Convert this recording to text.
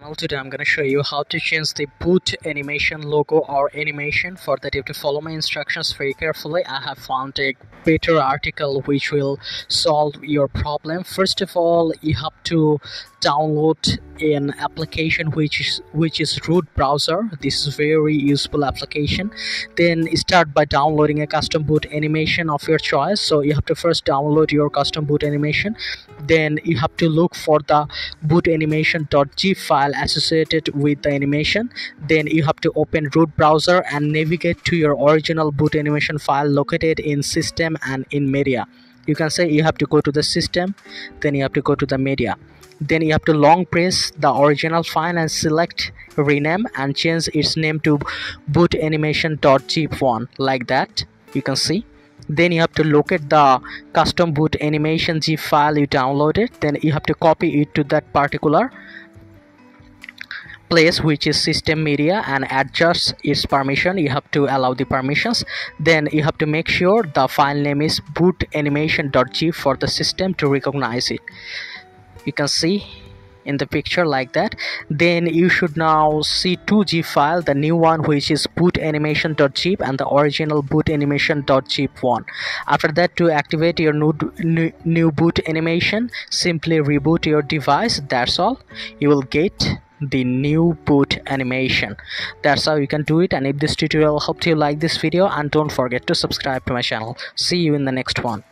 Now today I'm gonna show you how to change the boot animation logo or animation for that you have to follow my instructions. Very carefully I have found a better article which will solve your problem. First of all you have to download an application which is which is root browser. This is very useful application. Then start by downloading a custom boot animation of your choice. So you have to first download your custom boot animation. Then you have to look for the boot animation.zip file associated with the animation. Then you have to open root browser and navigate to your original boot animation file located in system and in media you can say you have to go to the system then you have to go to the media. Then you have to long press the original file and select rename and change its name to boot animation.zip one like that you can see. Then you have to locate the custom boot animation zip file you downloaded. Then you have to copy it to that particular place which is system media and adjust its permission. You have to allow the permissions. Then you have to make sure the file name is boot animation.zip for the system to recognize it. You can see in the picture like that. Then you should now see 2g file the new one which is boot animation.zip and the original boot animation.zip one. After that to activate your new, new, new boot animation simply reboot your device. That's all. You will get the new boot animation. That's how you can do it and if this tutorial helped you like this video and don't forget to subscribe to my channel. See you in the next one